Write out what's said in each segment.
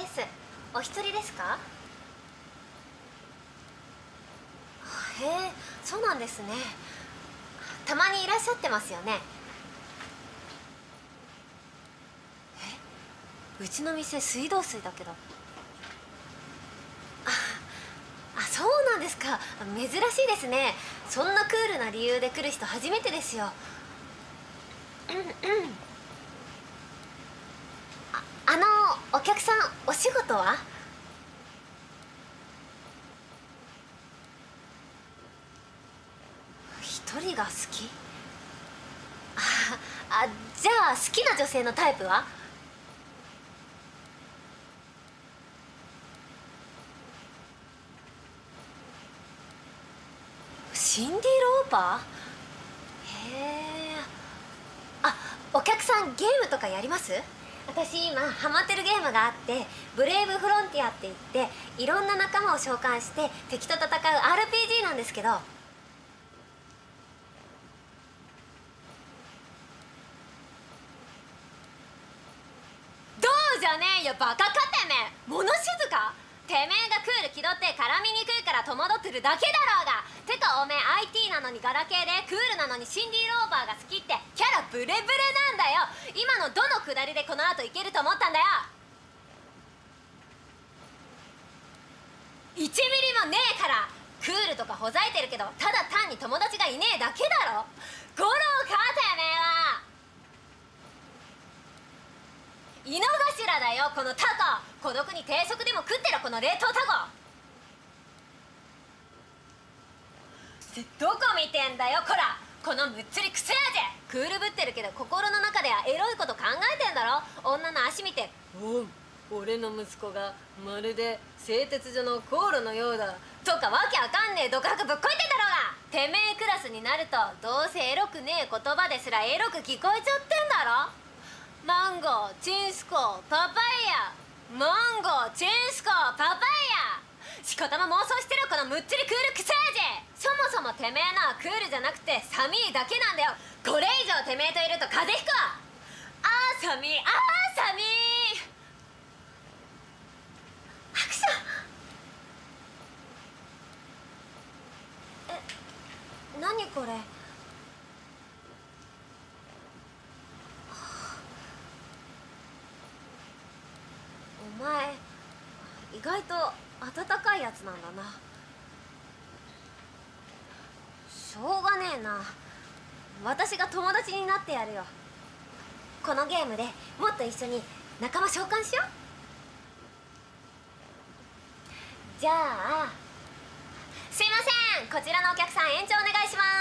です。お一人ですか？へえそうなんですね。たまにいらっしゃってますよね。えうちの店水道水だけど。ああそうなんですか。珍しいですね。そんなクールな理由で来る人初めてですよ。うんうんああのお客さんお仕事は？一人が好き？ああじゃあ好きな女性のタイプは？シンディ・ローパー？へえあお客さんゲームとかやります？私今ハマってるゲームがあってブレイブフロンティアって言っていろんな仲間を召喚して敵と戦う RPG なんですけど。どうじゃね？えよバカかてめえ。物静か？てめえがクール気取って絡みにくいから戸惑ってるだけだろうが。てかおめえ IT なのにガラケーでクールなのにシンディ・ローバーが好きってキャラブレブレなんだよ。今のどのくだりでこの後いけると思ったんだよ？1ミリもねえからクールとかほざいてるけどただ単に友達がいねえだけだろ？五郎かてめえは！井の頭だよこのタコ。孤独に定食でも食ってろこの冷凍タコ。どこ見てんだよこら！このむっつりクソやじクールぶってるけど心の中ではエロいこと考えてんだろ。女の足見て「おう俺の息子がまるで製鉄所の航路のようだ」とかわけわかんねえ独白ぶっこいてんだろうが。てめえクラスになるとどうせエロくねえ言葉ですらエロく聞こえちゃってんだろ。マンゴーチンスコパパイヤ。マンゴーチンしこたま妄想してるこのむっちりクールクセージ。そもそもてめえのはクールじゃなくて寒いだけなんだよ。これ以上てめえといると風邪ひくわ。あー寒いあー寒いアクション。え何これお前意外と温かいやつなんだな。しょうがねえな。私が友達になってやるよ。このゲームでもっと一緒に仲間召喚しよう。じゃあすいません。こちらのお客さん延長お願いします。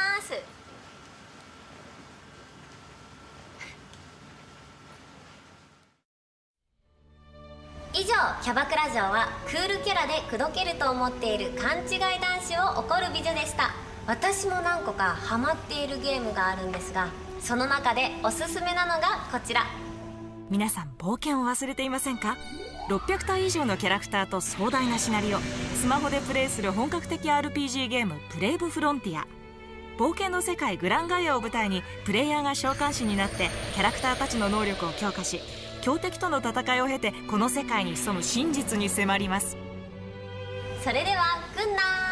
以上キャバクラ嬢はクールキャラで口説けると思っている勘違い男子を怒る美女でした。私も何個かハマっているゲームがあるんですがその中でおすすめなのがこちら。皆さん冒険を忘れていませんか？600体以上のキャラクターと壮大なシナリオスマホでプレイする本格的 RPG ゲーム「プレイブフロンティア」冒険の世界グランガイアを舞台にプレイヤーが召喚師になってキャラクターたちの能力を強化し強敵との戦いを経てこの世界に潜む真実に迫ります。それではグンナー